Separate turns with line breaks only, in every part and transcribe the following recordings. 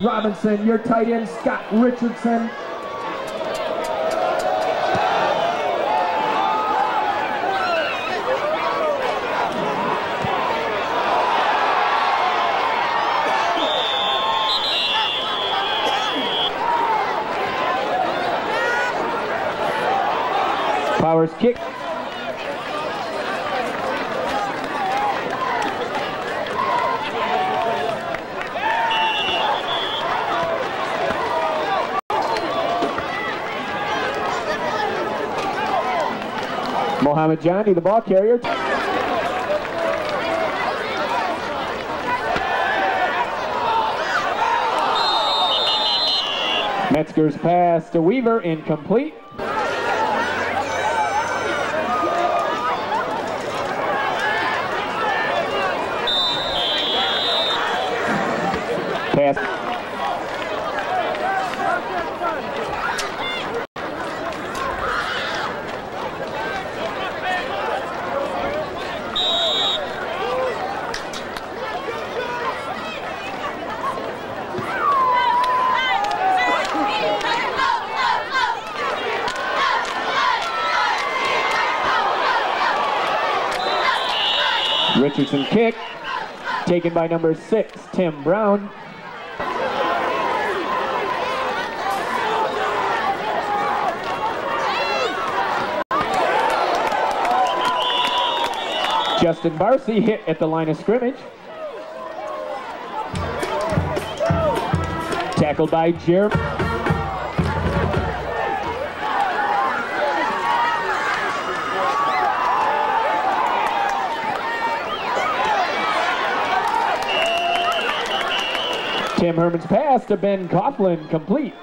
Robinson, your tight end, Scott Richardson. Powers kick. Mohamed Johnny, the ball carrier. Metzger's pass to Weaver, incomplete. Pass. Richardson kick, taken by number six, Tim Brown. Justin Barcy hit at the line of scrimmage. Tackled by Jeremy. Herman's pass to Ben Coughlin, complete.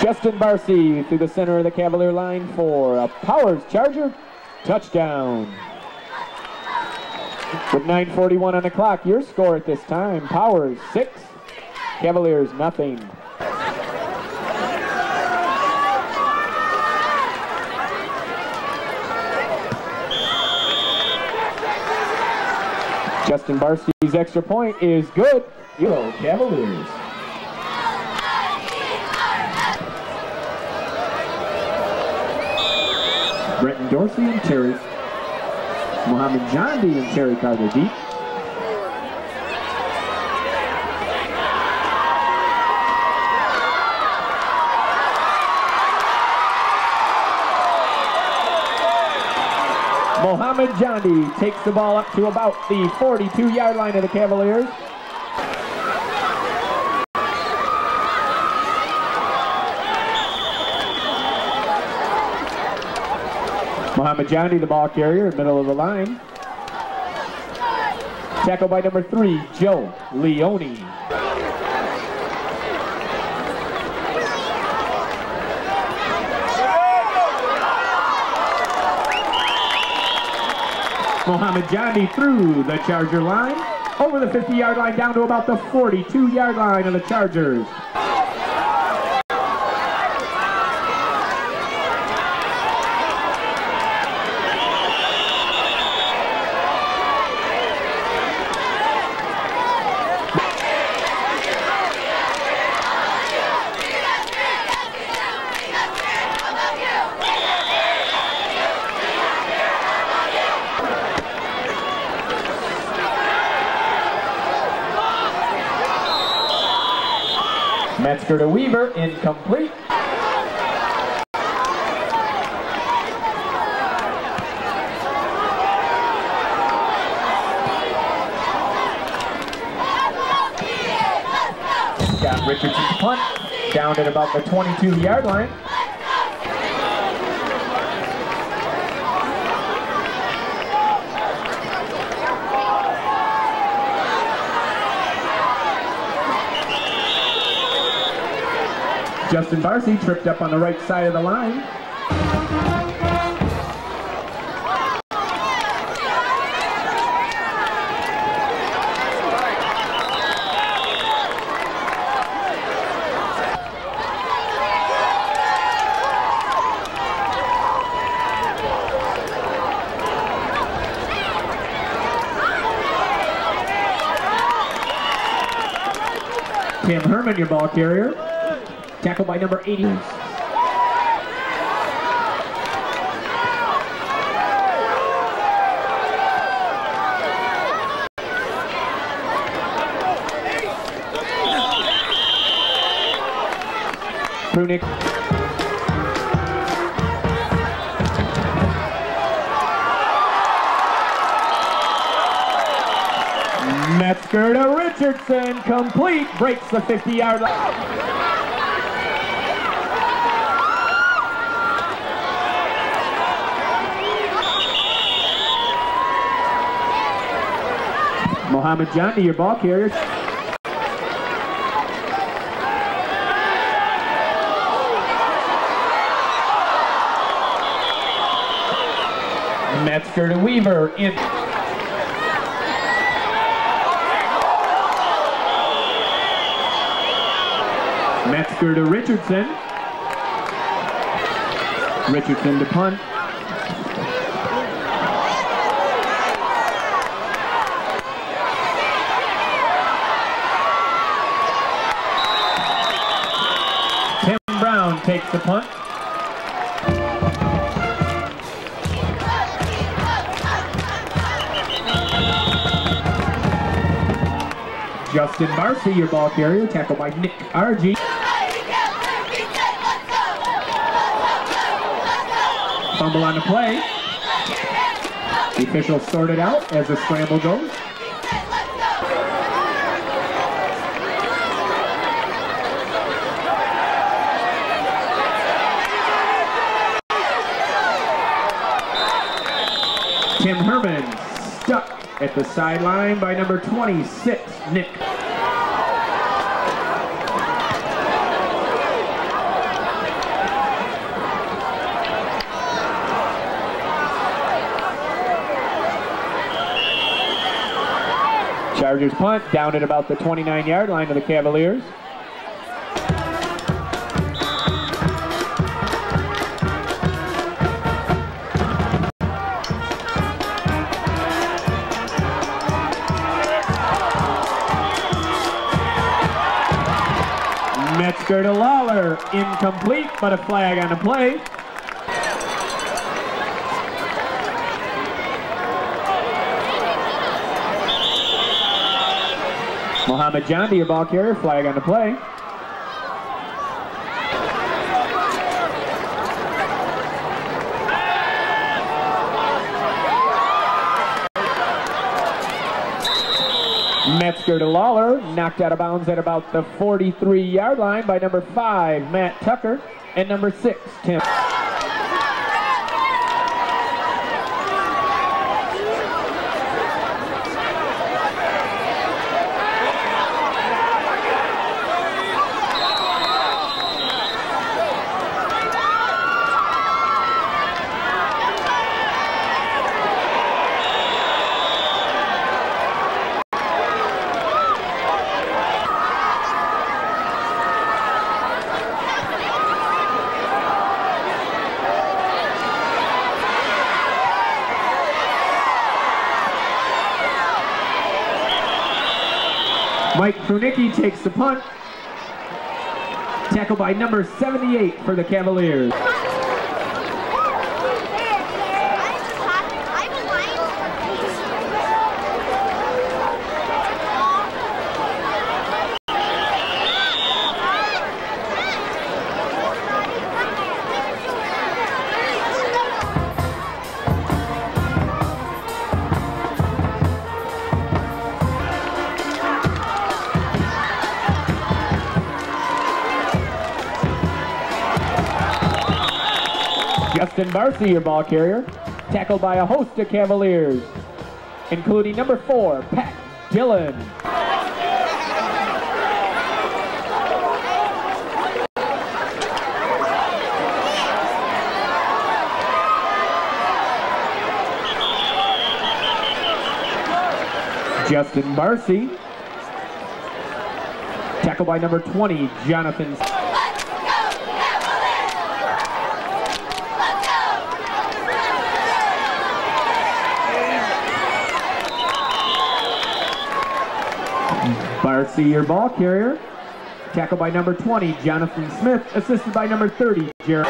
Justin Barcy through the center of the Cavalier line for a Powers Charger touchdown. With 9.41 on the clock, your score at this time, Powers 6, Cavaliers nothing. Justin Barcy's extra point is good. Yo, Cavaliers. Brenton Dorsey and Terry. Mohammed Jondi and Terry Carter deep. Mohammed Jondi takes the ball up to about the 42-yard line of the Cavaliers. Mohammed Johnny, the ball carrier, middle of the line. Tackle by number three, Joe Leone. Mohammed Johnny through the Charger line, over the 50-yard line down to about the 42-yard line of the Chargers. Metzger to Weaver, incomplete. Got Richardson's punt down at about the 22-yard line. Justin Barcy tripped up on the right side of the line. Tim Herman, your ball carrier. Tackled by number 80. Prunick. Metzger to Richardson, complete, breaks the 50-yard line. Mohammed Johnny, your ball carrier. Metzger to Weaver in. Metzger to Richardson. Richardson to punt. Tim Brown takes the punt. Justin Marcy, your ball carrier, tackled by Nick Argy. Fumble on the play. The official sorted out as the scramble goes. Tim Herman stuck at the sideline by number 26, Nick. Chargers punt down at about the 29 yard line of the Cavaliers. Metzger to Lawler, incomplete, but a flag on the play. Mohammed John your ball carrier, flag on the play. Metzger to Lawler, knocked out of bounds at about the 43 yard line by number five, Matt Tucker, and number six, Tim. Mike Prunicki takes the punt. Tackled by number 78 for the Cavaliers. Justin Marcy, your ball carrier, tackled by a host of Cavaliers, including number four, Pat Dillon. Justin Marcy, tackled by number 20, Jonathan Marcy, your ball carrier, Tackled by number 20, Jonathan Smith. Assisted by number 30, Jared.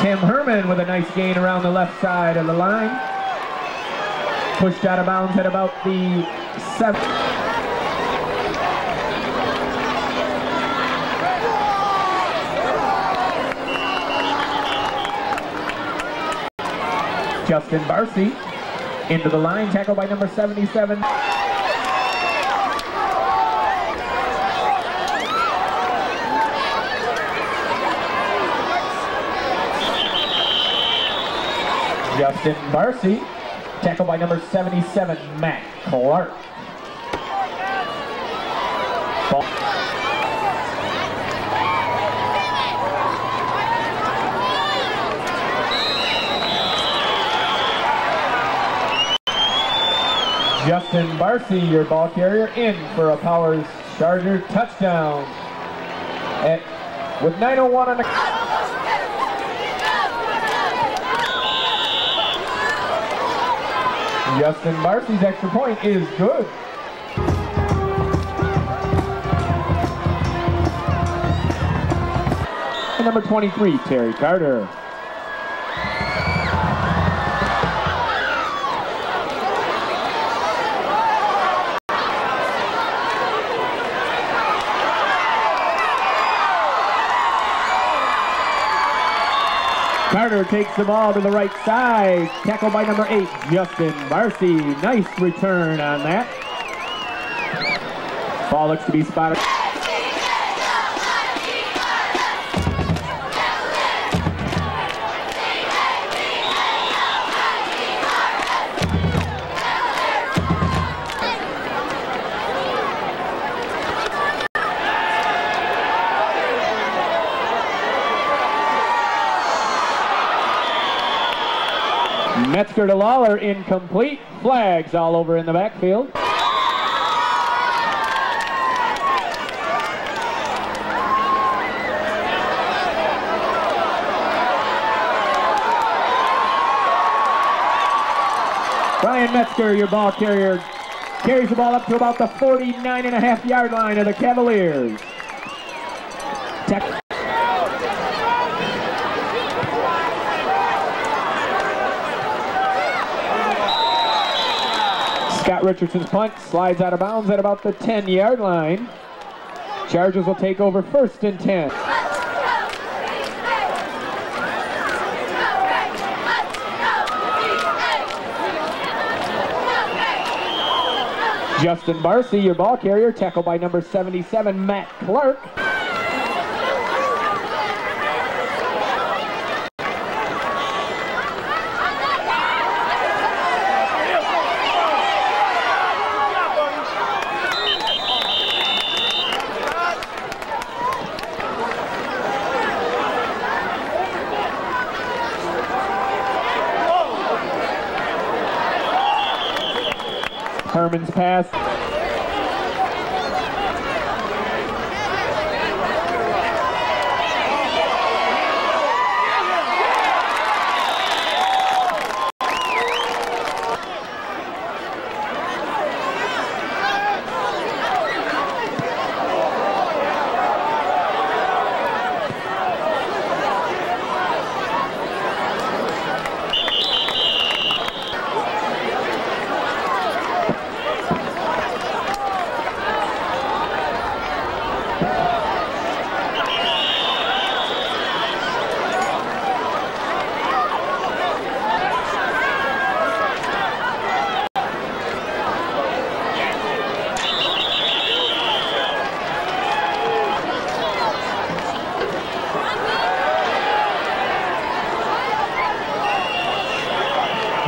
Tim Herman with a nice gain around the left side of the line. Pushed out of bounds at about the seven. Justin Barcy into the line, tackled by number 77. Justin Barcy, tackled by number 77, Matt Clark. Justin Barcy, your ball carrier, in for a Powers Charger touchdown. At, with 9.01 on the... Justin Barcy's extra point is good. And number 23, Terry Carter. Takes the ball to the right side. Tackle by number eight, Justin Barcy. Nice return on that. Ball looks to be spotted. Metzger to Lawler, incomplete. Flags all over in the backfield. Brian Metzger, your ball carrier, carries the ball up to about the 49 and a half yard line of the Cavaliers. Richardson's punt slides out of bounds at about the 10 yard line. Chargers will take over first and 10. Justin Barcy, your ball carrier, tackled by number 77, Matt Clark. Herman's pass.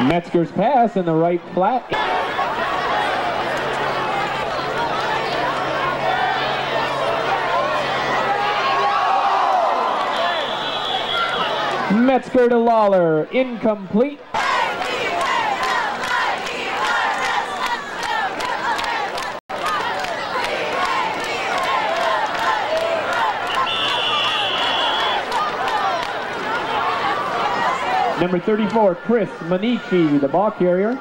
Metzger's pass in the right flat. Metzger to Lawler, incomplete. Number 34, Chris Maniaci, the ball carrier.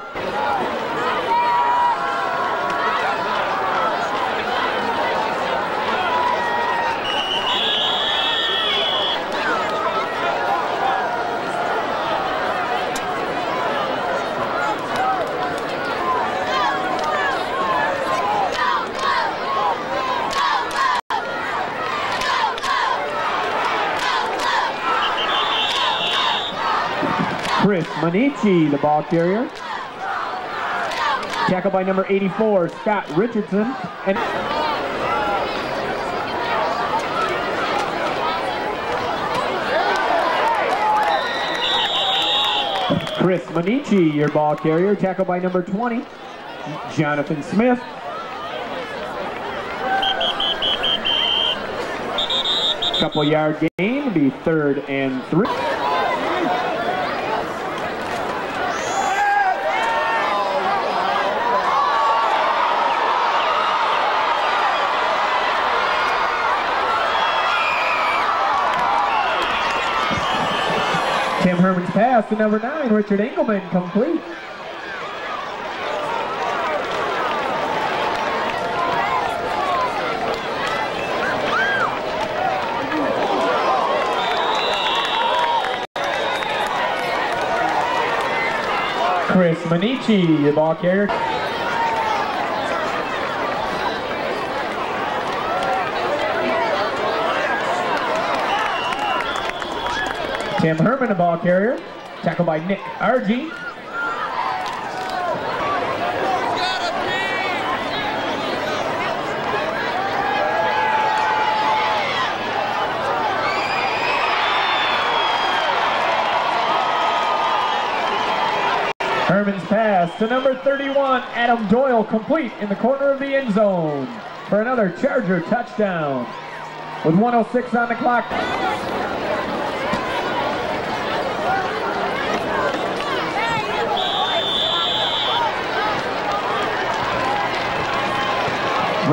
Maniaci, the ball carrier. Tackle by number 84, Scott Richardson. And Chris Maniaci, your ball carrier. Tackle by number 20, Jonathan Smith. Couple yard gain, be third and three. Tim Herman's pass to number nine, Richard Engelman, complete. Chris Maniaci, the ball carrier. Tim Herman, the ball carrier. Tackled by Nick Argy. Herman's pass to number 31, Adam Doyle, complete in the corner of the end zone for another Charger touchdown. With 106 on the clock.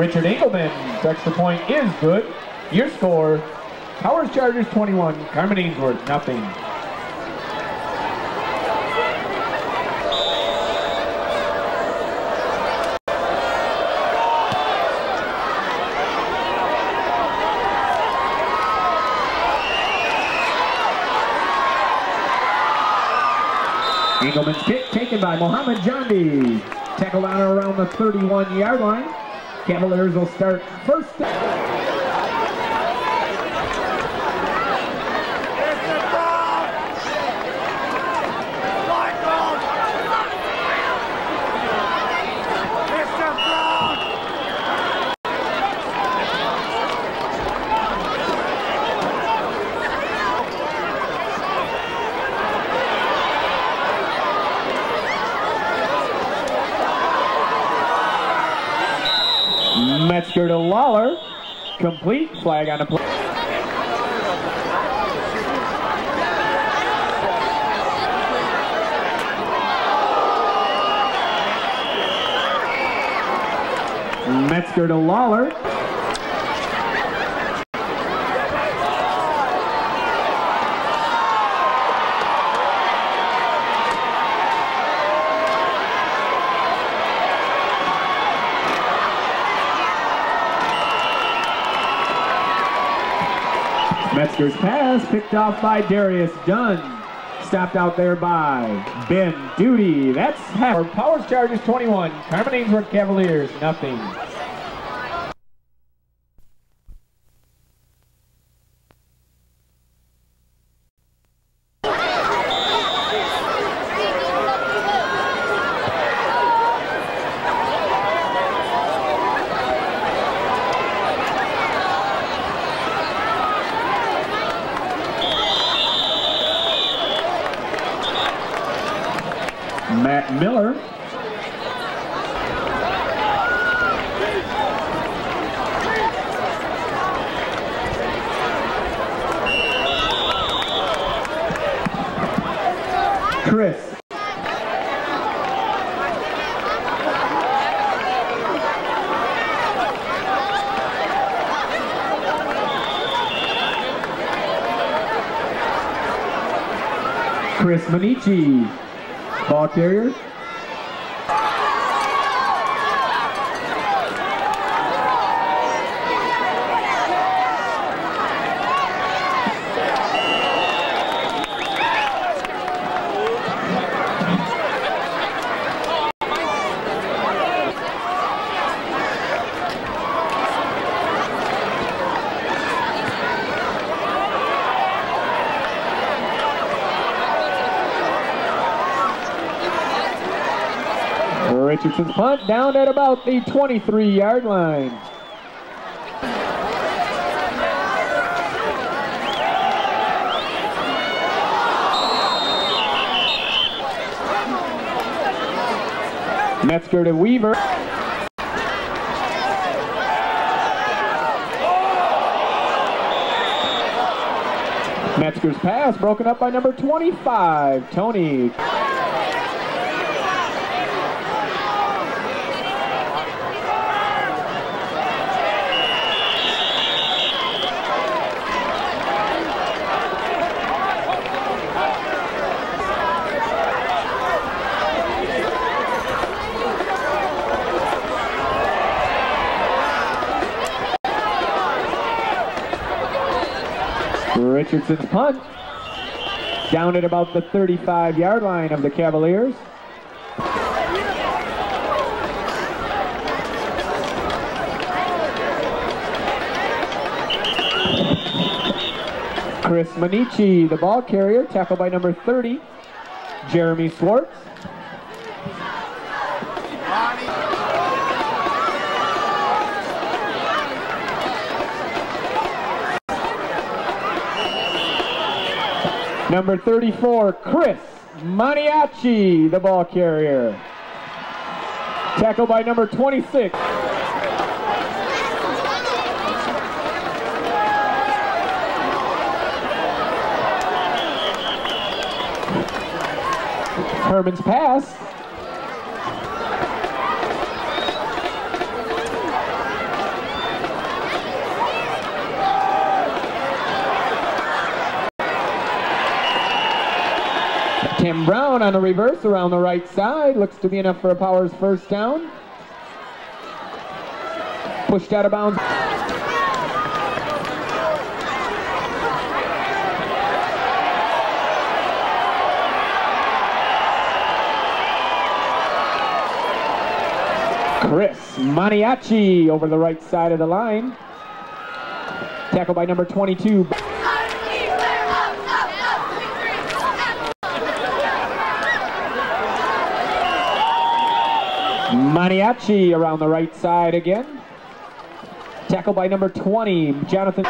Richard Engelman, extra point is good. Your score, Powers Chargers 21, Carman Ainsworth nothing. Engelman's kick taken by Mohammed Jondi. Tackle down around the 31 yard line. Cavaliers will start first. Metzger to Lawler. Complete. Flag on the play. Metzger to Lawler. Metzger's pass picked off by Darius Dunn. Stopped out there by Ben Duty. That's half. Powers Chargers 21. Carman Ainsworth Cavaliers nothing. Matt Miller. Chris. Maniaci, ball carrier. Richardson's punt down at about the 23 yard line. Metzger to Weaver. Metzger's pass broken up by number 25, Tony. Punt. Down at about the 35 yard line of the Cavaliers. Chris Maniaci, the ball carrier, tackled by number 30, Jeremy Swartz. Number 34, Chris Maniaci, the ball carrier. Tackled by number 26. Herman's pass. Brown on a reverse around the right side. Looks to be enough for a Powers first down. Pushed out of bounds. Chris Maniaci over the right side of the line. Tackled by number 22. Maniaci around the right side again. Tackled by number 20, Jonathan.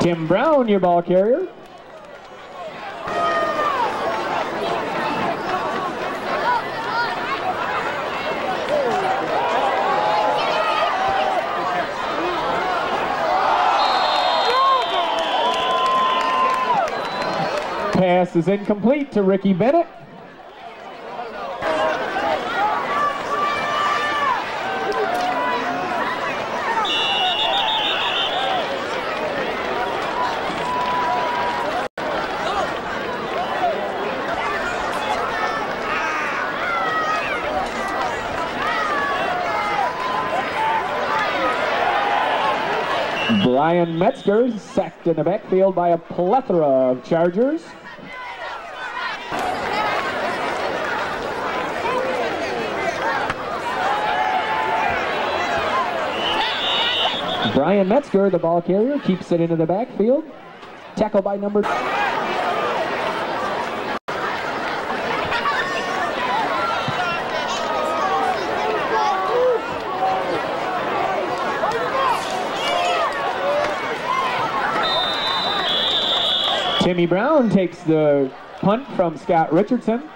Tim Brown, your ball carrier. Pass is incomplete to Ricky Bennett. Brian Metzger sacked in the backfield by a plethora of Chargers. Brian Metzger, the ball carrier, keeps it into the backfield. Tackle by number. Timmy Brown takes the punt from Scott Richardson.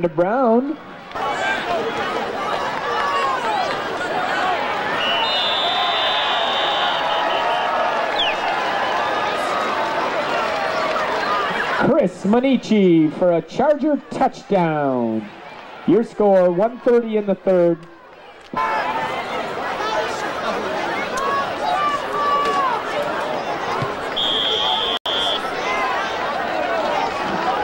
To Brown. Chris Maniaci for a Charger touchdown. Your score 130 in the third.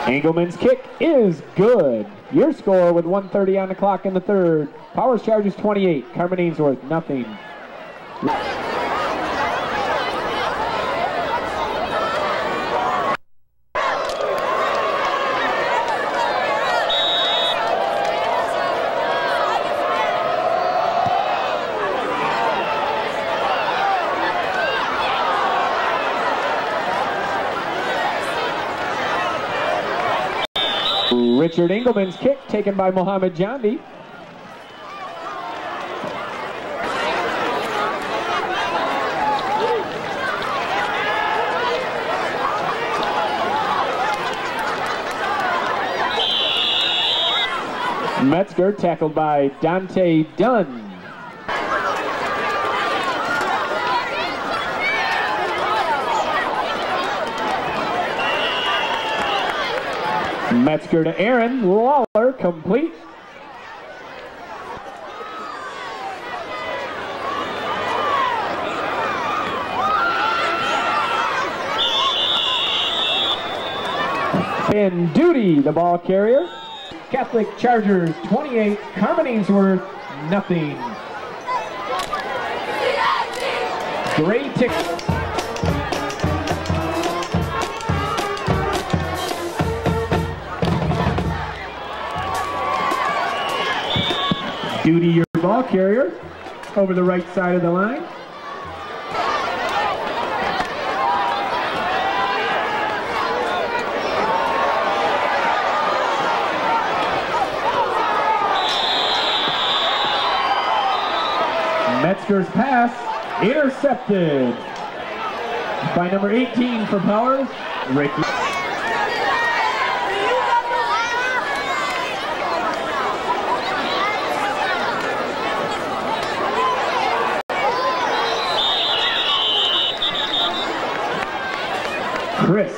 Engelman's kick is good. Your score with 130 on the clock in the third. Powers Chargers 28. Carman Ainsworth nothing. Richard Engelman's kick taken by Mohamed Jandi. Metzger tackled by Dante Dunn. Metzger to Aaron. Lawler complete. Ben Duty, the ball carrier. Catholic Chargers 28, Carman Ainsworth nothing. Great ticket. Duty, your ball carrier, over the right side of the line. Metzger's pass intercepted by number 18 for Powers, Ricky. Chris.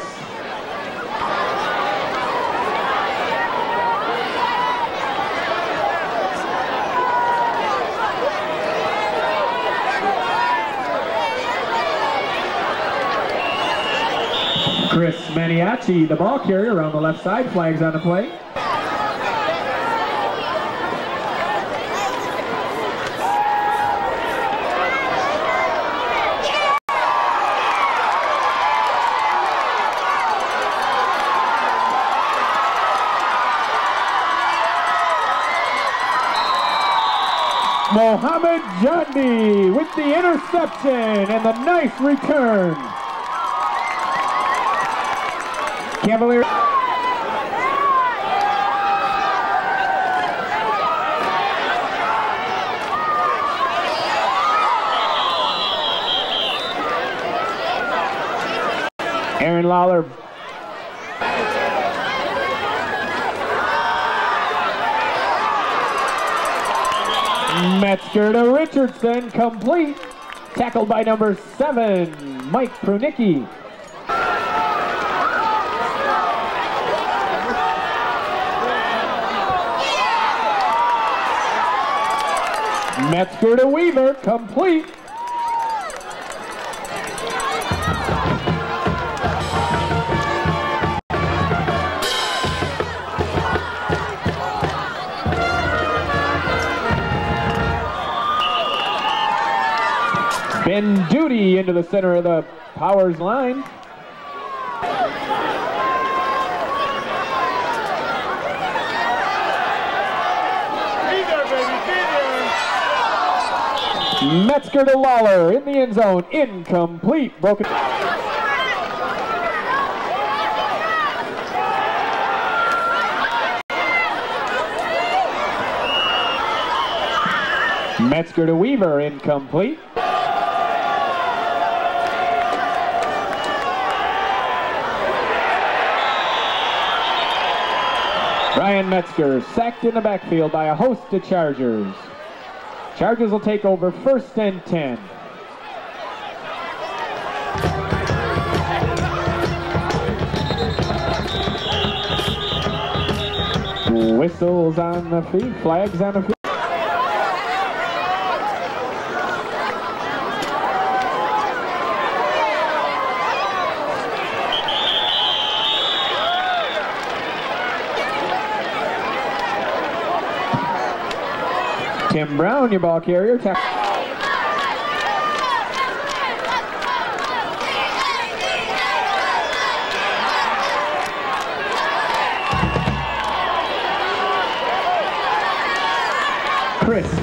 Chris Maniaci, the ball carrier around the left side, flags on the play. Mohamed with the interception and the nice return. Cavalier. Aaron Lawler. Metzger to Richardson, complete. Tackled by number seven, Mike Prunicki. Metzger to Weaver, complete. Ben Duty into the center of the Powers line. Metzger to Lawler in the end zone, incomplete, broken. Metzger to Weaver, incomplete. Brian Metzger sacked in the backfield by a host of Chargers. Chargers will take over first and 10. Whistles on the field, flags on the field. Tim Brown, your ball carrier. Chris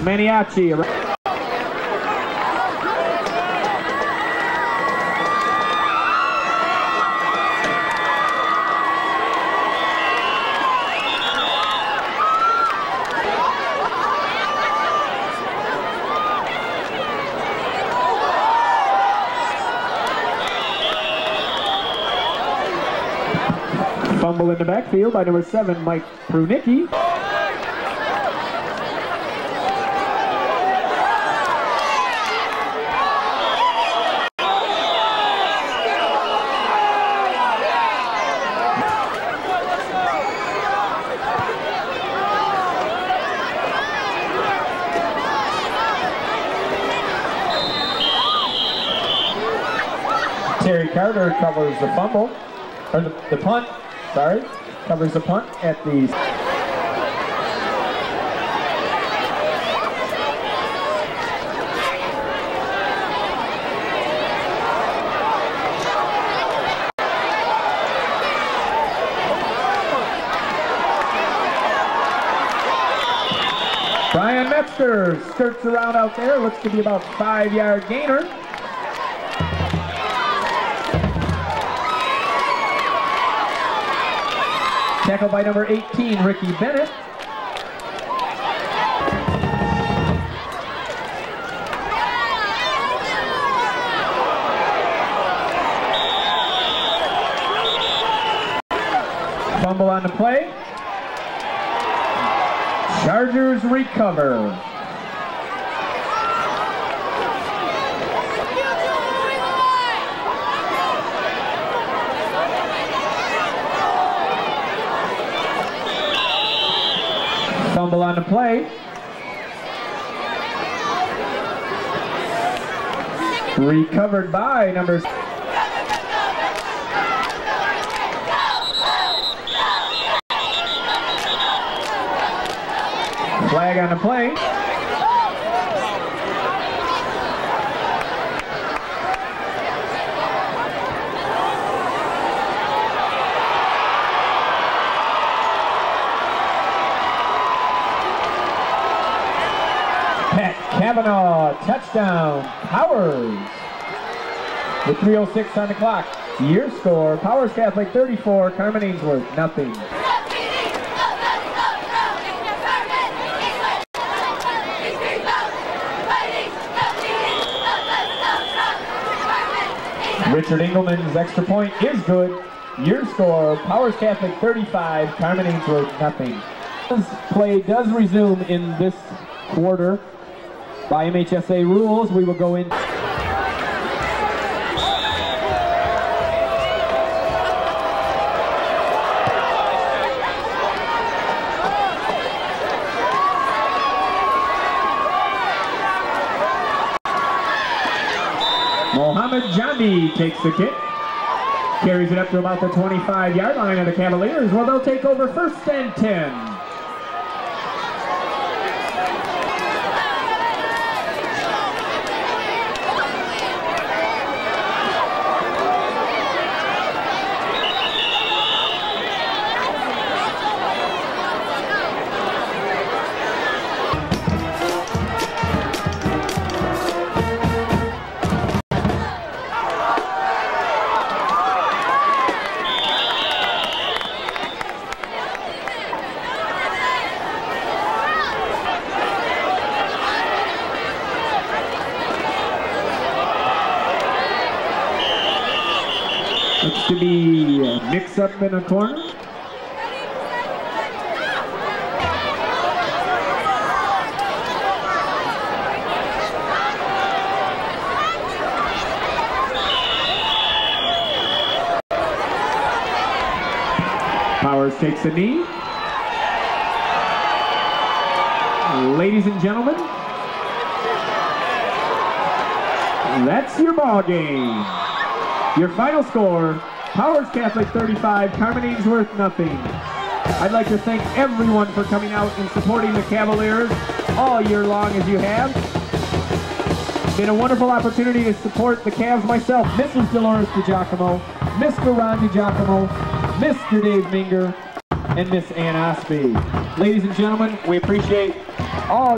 Maniaci. Fumble in the backfield by number seven, Mike Prunicki. Terry Carter covers the fumble, or the, the punt, sorry, covers the punt at the Brian Metzger skirts around out there, looks to be about five yard gainer. By number 18, Ricky Bennett. Fumble on the play. Chargers recover. Fumble on the play. Recovered by numbers. Flag on the play. Pat Kavanaugh, touchdown, Powers. With 3.06 on the clock. Your score, Powers Catholic 34, Carman Ainsworth, nothing. Richard Engelman's extra point is good. Your score, Powers Catholic 35, Carman Ainsworth, nothing. Play does resume in this quarter. By MHSA rules, we will go in. Mohammed Jandi takes the kick. Carries it up to about the 25-yard line of the Cavaliers. Well, they'll take over first and 10. to be mixed up in a corner. Powers takes a knee. Ladies and gentlemen, that's your ball game. Your final score, Powers Catholic 35, Carman Ainsworth nothing. I'd like to thank everyone for coming out and supporting the Cavaliers all year long as you have. Been a wonderful opportunity to support the Cavs myself. Mrs. Dolores DiGiacomo, Mr. Ron DiGiacomo, Mr. Dave Minger, and Miss Ann Osby. Ladies and gentlemen, we appreciate all